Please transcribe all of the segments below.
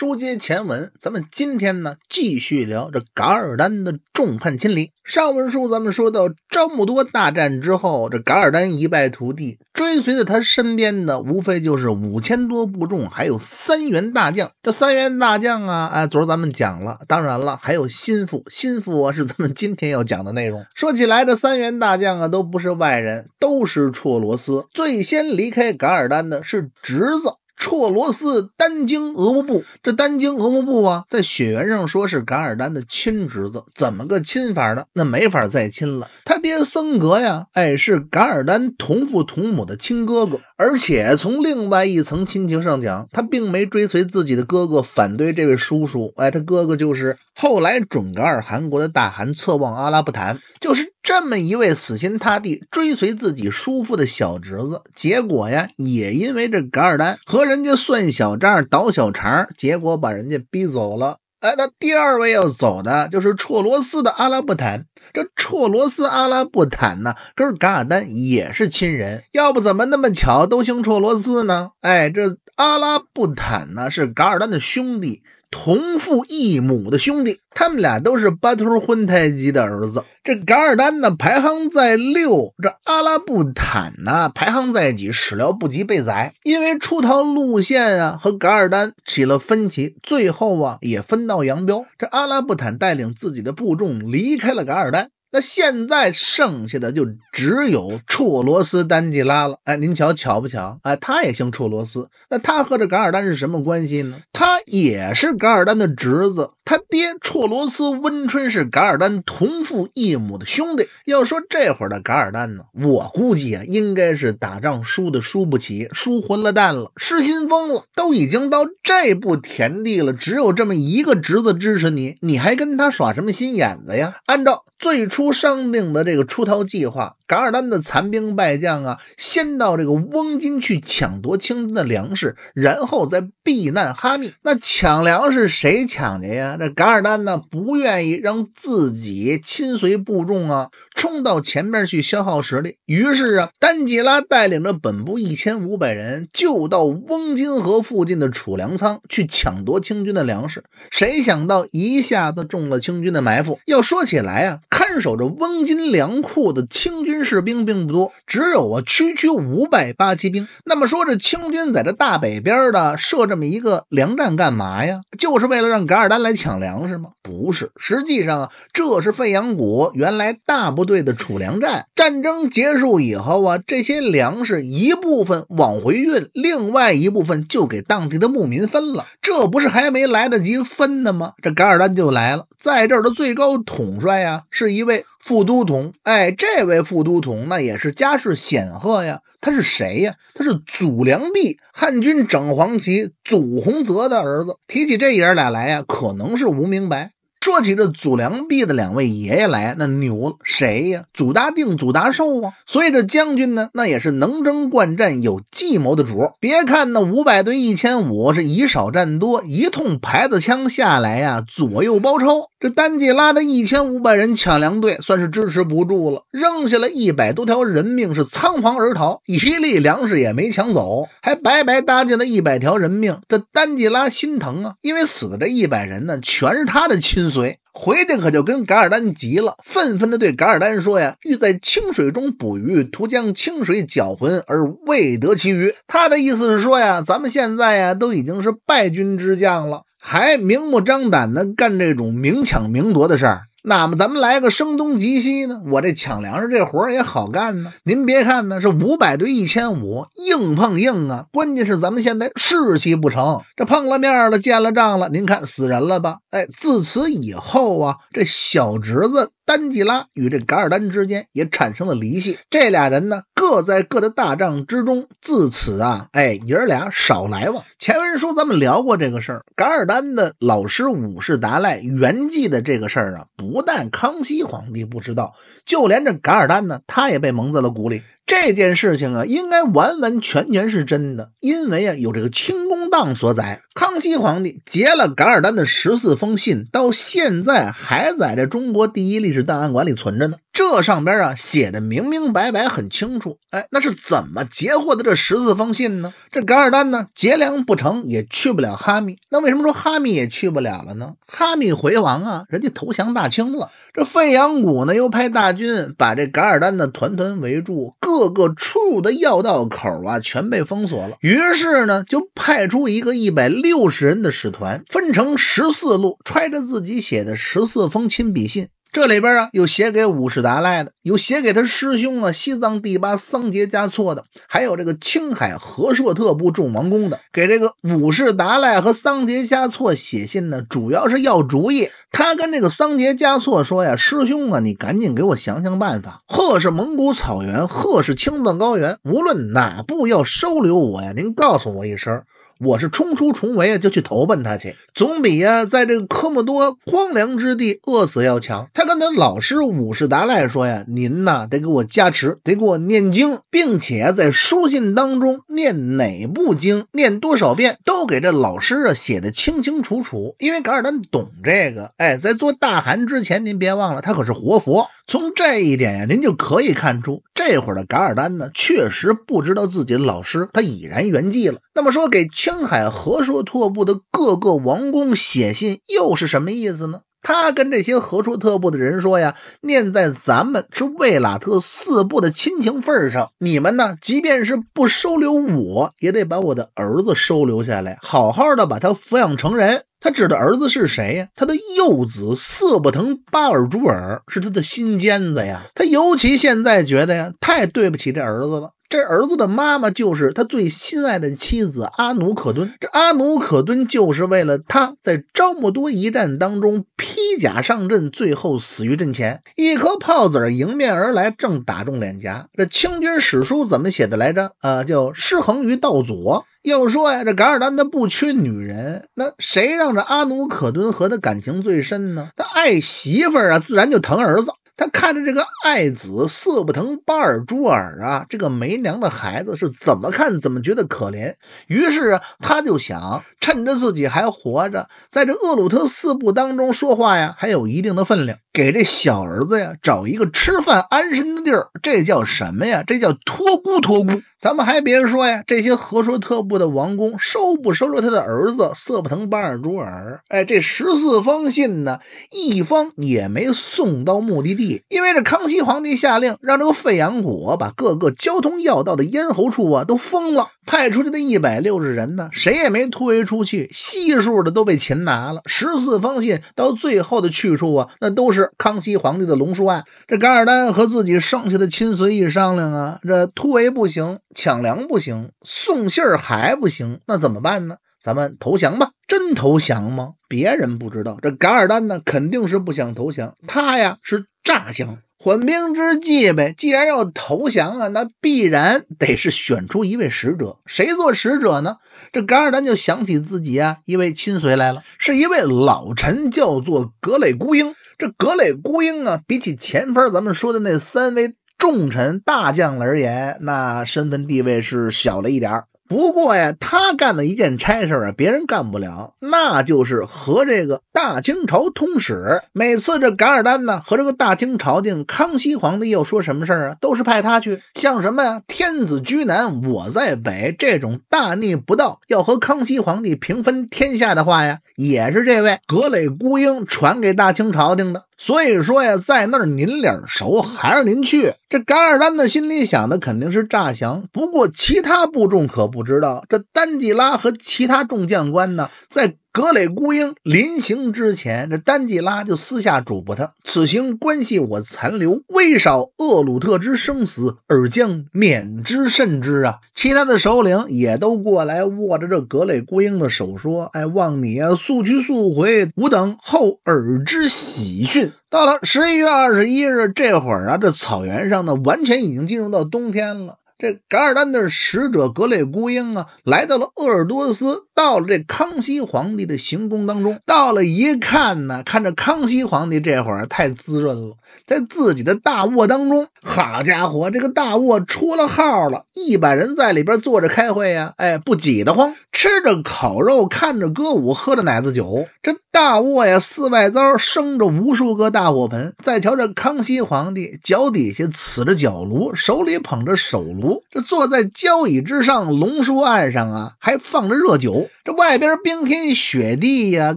书接前文，咱们今天呢继续聊这噶尔丹的众叛亲离。上文书咱们说到这么多大战之后，这噶尔丹一败涂地，追随在他身边的无非就是五千多部众，还有三员大将。这三员大将啊，哎，昨儿咱们讲了，当然了，还有心腹，心腹啊是咱们今天要讲的内容。说起来，这三员大将啊都不是外人，都是绰罗斯。最先离开噶尔丹的是侄子。绰罗斯丹京额木部，这丹京额木部啊，在血缘上说是噶尔丹的亲侄子，怎么个亲法呢？那没法再亲了。他爹森格呀，哎，是噶尔丹同父同母的亲哥哥，而且从另外一层亲情上讲，他并没追随自己的哥哥反对这位叔叔。哎，他哥哥就是后来准噶尔汗国的大汗策旺阿拉布坦，就是。这么一位死心塌地追随自己叔父的小侄子，结果呀，也因为这噶尔丹和人家算小账、倒小肠，结果把人家逼走了。哎，那第二位要走的就是绰罗斯的阿拉布坦。这绰罗斯阿拉布坦呢，跟噶尔丹也是亲人，要不怎么那么巧都姓绰罗斯呢？哎，这阿拉布坦呢是噶尔丹的兄弟。同父异母的兄弟，他们俩都是巴图婚胎吉的儿子。这噶尔丹呢排行在六，这阿拉布坦呢排行在几？始料不及被宰，因为出逃路线啊和噶尔丹起了分歧，最后啊也分道扬镳。这阿拉布坦带领自己的部众离开了噶尔丹。那现在剩下的就只有绰罗斯丹吉拉了。哎，您瞧巧不巧？哎，他也姓绰罗斯。那他和这噶尔丹是什么关系呢？他也是噶尔丹的侄子。他爹绰罗斯温春是噶尔丹同父异母的兄弟。要说这会儿的噶尔丹呢，我估计啊，应该是打仗输的输不起，输混了蛋了，失心疯了，都已经到这步田地了，只有这么一个侄子支持你，你还跟他耍什么心眼子呀？按照最初商定的这个出逃计划。噶尔丹的残兵败将啊，先到这个翁金去抢夺清军的粮食，然后再避难哈密。那抢粮食谁抢去呀？这噶尔丹呢，不愿意让自己亲随部众啊冲到前面去消耗实力。于是啊，丹吉拉带领着本部一千五百人，就到翁金河附近的储粮仓去抢夺清军的粮食。谁想到一下子中了清军的埋伏。要说起来啊，看守着翁金粮库的清军。士兵并不多，只有啊区区五百八旗兵。那么说，这清军在这大北边的设这么一个粮站干嘛呀？就是为了让噶尔丹来抢抢粮食吗？不是，实际上啊，这是费扬国原来大部队的储粮站。战争结束以后啊，这些粮食一部分往回运，另外一部分就给当地的牧民分了。这不是还没来得及分呢吗？这噶尔丹就来了，在这儿的最高统帅呀，是一位。副都统，哎，这位副都统那也是家世显赫呀。他是谁呀？他是祖良弼，汉军整黄旗祖洪泽的儿子。提起这爷俩来呀，可能是无明白。说起这祖良弼的两位爷爷来，那牛了，谁呀？祖达定、祖达寿啊！所以这将军呢，那也是能征惯战、有计谋的主。别看那五百对一千五是以少战多，一通牌子枪下来呀，左右包抄。这丹吉拉的一千五百人抢粮队算是支持不住了，扔下了一百多条人命，是仓皇而逃，一粒粮食也没抢走，还白白搭进了一百条人命。这丹吉拉心疼啊，因为死的这一百人呢，全是他的亲随。回去可就跟噶尔丹急了，愤愤地对噶尔丹说：“呀，欲在清水中捕鱼，徒将清水搅浑，而未得其鱼。”他的意思是说呀，咱们现在呀，都已经是败军之将了。还明目张胆的干这种明抢明夺的事儿，那么咱们来个声东击西呢？我这抢粮食这活儿也好干呢。您别看呢是五百对一千五，硬碰硬啊！关键是咱们现在士气不成，这碰了面了，见了仗了，您看死人了吧？哎，自此以后啊，这小侄子。丹吉拉与这噶尔丹之间也产生了离隙，这俩人呢各在各的大帐之中，自此啊，哎，爷儿俩少来往。前文书咱们聊过这个事儿，噶尔丹的老师五世达赖圆寂的这个事儿啊，不但康熙皇帝不知道，就连这噶尔丹呢，他也被蒙在了鼓里。这件事情啊，应该完完全全是真的，因为啊，有这个清宫档所载，康熙皇帝截了噶尔丹的十四封信，到现在还在这中国第一历史档案馆里存着呢。这上边啊写的明明白白，很清楚。哎，那是怎么截获的这十四封信呢？这噶尔丹呢，劫粮不成，也去不了哈密。那为什么说哈密也去不了了呢？哈密回王啊，人家投降大清了。这费扬古呢，又派大军把这噶尔丹的团团围住，各个出入的要道口啊，全被封锁了。于是呢，就派出一个一百六十人的使团，分成十四路，揣着自己写的十四封亲笔信。这里边啊，有写给五世达赖的，有写给他师兄啊西藏第八桑杰嘉措的，还有这个青海和硕特部众王公的。给这个五世达赖和桑杰嘉措写信呢，主要是要主意。他跟这个桑杰嘉措说呀：“师兄啊，你赶紧给我想想办法。或是蒙古草原，或是青藏高原，无论哪部要收留我呀，您告诉我一声。”我是冲出重围啊，就去投奔他去，总比呀在这个科莫多荒凉之地饿死要强。他跟他老师五世达赖说呀：“您呐得给我加持，得给我念经，并且在书信当中念哪部经，念多少遍，都给这老师啊写的清清楚楚。因为噶尔丹懂这个。哎，在做大汗之前，您别忘了，他可是活佛。从这一点呀，您就可以看出，这会儿的噶尔丹呢，确实不知道自己的老师他已然圆寂了。那么说给。青海和硕特部的各个王公写信又是什么意思呢？他跟这些和硕特部的人说呀：“念在咱们是卫拉特四部的亲情份上，你们呢，即便是不收留我，也得把我的儿子收留下来，好好的把他抚养成人。”他指的儿子是谁呀？他的幼子色不腾巴尔朱尔是他的心尖子呀。他尤其现在觉得呀，太对不起这儿子了。这儿子的妈妈就是他最心爱的妻子阿努可敦。这阿努可敦就是为了他在昭木多一战当中披甲上阵，最后死于阵前。一颗炮子迎面而来，正打中脸颊。这清军史书怎么写的来着？啊，叫失衡于道左。要说呀，这噶尔丹他不缺女人，那谁让这阿努可敦和他感情最深呢？他爱媳妇儿啊，自然就疼儿子。他看着这个爱子色不腾巴尔朱尔啊，这个没娘的孩子是怎么看怎么觉得可怜。于是啊，他就想趁着自己还活着，在这厄鲁特四部当中说话呀，还有一定的分量，给这小儿子呀找一个吃饭安身的地儿。这叫什么呀？这叫托孤托孤。咱们还别说呀，这些和硕特部的王公收不收留他的儿子色不腾巴尔朱尔？哎，这十四封信呢，一封也没送到目的地，因为这康熙皇帝下令让这个费扬古把各个交通要道的咽喉处啊都封了，派出去的一百六十人呢，谁也没突围出去，悉数的都被擒拿了。十四封信到最后的去处啊，那都是康熙皇帝的龙书案。这噶尔丹和自己剩下的亲随一商量啊，这突围不行。抢粮不行，送信儿还不行，那怎么办呢？咱们投降吧！真投降吗？别人不知道，这噶尔丹呢肯定是不想投降，他呀是诈降，缓兵之计呗。既然要投降啊，那必然得是选出一位使者，谁做使者呢？这噶尔丹就想起自己啊一位亲随来了，是一位老臣，叫做格雷孤鹰。这格雷孤鹰啊，比起前番咱们说的那三位。重臣大将而言，那身份地位是小了一点儿不过呀，他干的一件差事啊，别人干不了，那就是和这个大清朝通使。每次这噶尔丹呢和这个大清朝廷康熙皇帝要说什么事啊，都是派他去。像什么呀，天子居南，我在北这种大逆不道，要和康熙皇帝平分天下的话呀，也是这位格雷孤鹰传给大清朝廷的。所以说呀，在那儿您脸熟，还是您去。这噶尔丹的心里想的肯定是诈降，不过其他部众可不知道，这丹吉拉和其他众将官呢，在。格雷孤鹰临行之前，这丹吉拉就私下嘱咐他：“此行关系我残留，威少厄鲁特之生死，尔将免之慎之啊！”其他的首领也都过来握着这格雷孤鹰的手说：“哎，望你啊速去速回，吾等后尔之喜讯。”到了十一月二十一日这会儿啊，这草原上呢，完全已经进入到冬天了。这噶尔丹的使者格雷孤英啊，来到了鄂尔多斯，到了这康熙皇帝的行宫当中。到了一看呢，看着康熙皇帝这会儿太滋润了，在自己的大卧当中，好家伙，这个大卧出了号了，一百人在里边坐着开会呀，哎，不挤得慌，吃着烤肉，看着歌舞，喝着奶子酒，这大卧呀，四外遭生着无数个大火盆。再瞧这康熙皇帝，脚底下呲着脚炉，手里捧着手炉。这坐在交椅之上，龙书案上啊，还放着热酒。这外边冰天雪地呀，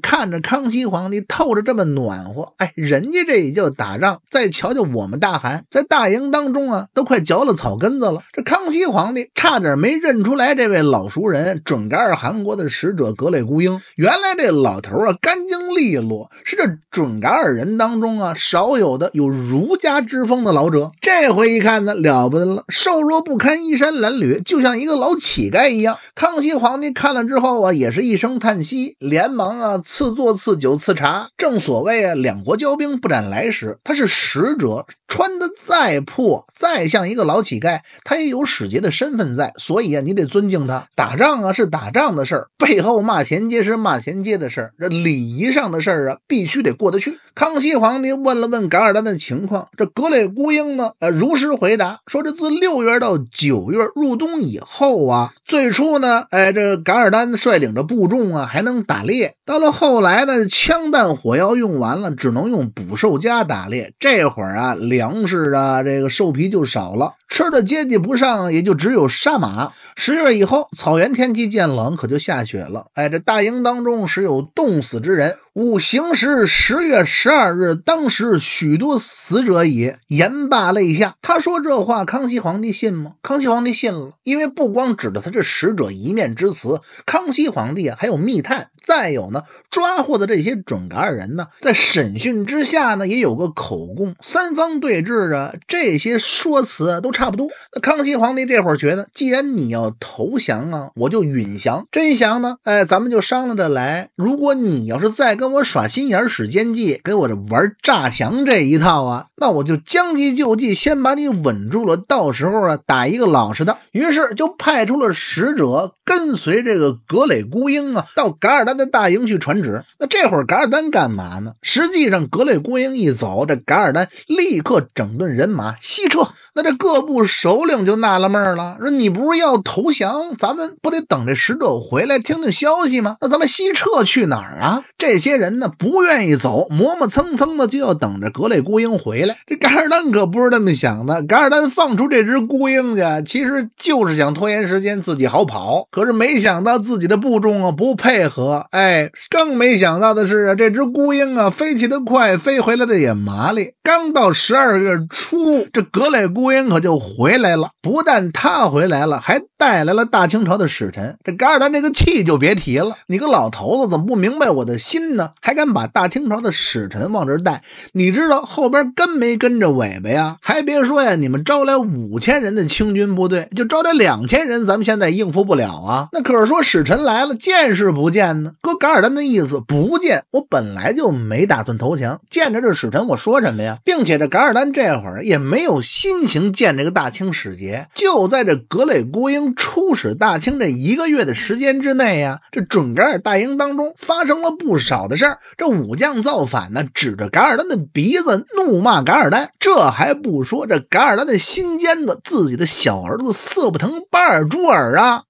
看着康熙皇帝透着这么暖和，哎，人家这也叫打仗。再瞧瞧我们大汗，在大营当中啊，都快嚼了草根子了。这康熙皇帝差点没认出来这位老熟人，准噶尔汗国的使者格雷孤鹰。原来这老头啊，干净利落，是这准噶尔人当中啊少有的有儒家之风的老者。这回一看呢，了不得了，瘦弱不堪。看衣衫褴褛，就像一个老乞丐一样。康熙皇帝看了之后啊，也是一声叹息，连忙啊赐座、赐酒、赐茶。正所谓啊，两国交兵不斩来使，他是使者。穿的再破，再像一个老乞丐，他也有使节的身份在，所以啊，你得尊敬他。打仗啊是打仗的事儿，背后骂衔接是骂衔接的事儿，这礼仪上的事儿啊，必须得过得去。康熙皇帝问了问噶尔丹的情况，这格雷孤鹰呢，呃，如实回答说，这自六月到九月入冬以后啊，最初呢，哎，这噶尔丹率领着部众啊，还能打猎，到了后来呢，枪弹火药用完了，只能用捕兽夹打猎。这会儿啊，粮食啊，这个兽皮就少了，吃的接济不上，也就只有杀马。十月以后，草原天气渐冷，可就下雪了。哎，这大营当中时有冻死之人。五行时十月十二日，当时许多死者也。言罢泪下。他说这话，康熙皇帝信吗？康熙皇帝信了，因为不光指着他这使者一面之词，康熙皇帝啊还有密探，再有呢抓获的这些准噶尔人呢，在审讯之下呢也有个口供，三方对峙着，这些说辞都差不多。那康熙皇帝这会儿觉得，既然你要投降啊，我就允降；真降呢，哎，咱们就商量着来。如果你要是再跟我耍心眼使奸计，给我这玩诈降这一套啊，那我就将计就计，先把你稳住了，到时候啊打一个老实的。于是就派出了使者跟随这个格雷孤鹰啊，到噶尔丹丹的大营去传旨。那这会儿噶尔丹干嘛呢？实际上格列孤英一走，这噶尔丹立刻整顿人马西撤。那这各部首领就纳了闷了，说你不是要投降，咱们不得等这使者回来听听消息吗？那咱们西撤去哪儿啊？这些人呢不愿意走，磨磨蹭蹭的就要等着格雷孤鹰回来。这噶尔丹可不是这么想的，噶尔丹放出这只孤鹰去，其实就是想拖延时间，自己好跑。可是没想到自己的部众啊不配合，哎，更没想到的是啊，这只孤鹰啊飞起的快，飞回来的也麻利。刚到十二月初，这格雷孤孤鹰可就回来了，不但他回来了，还带来了大清朝的使臣。这噶尔丹这个气就别提了。你个老头子怎么不明白我的心呢？还敢把大清朝的使臣往这带？你知道后边跟没跟着尾巴呀？还别说呀，你们招来五千人的清军部队，就招来两千人，咱们现在应付不了啊。那可是说使臣来了，见是不见呢？搁噶尔丹的意思，不见。我本来就没打算投降，见着这使臣，我说什么呀？并且这噶尔丹这会儿也没有心情。行见这个大清使节，就在这格雷孤鹰出使大清这一个月的时间之内呀，这准噶尔大营当中发生了不少的事儿。这武将造反呢，指着噶尔丹的鼻子怒骂噶尔丹。这还不说，这噶尔丹的心尖子，自己的小儿子色不腾巴尔朱尔啊，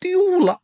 丢了。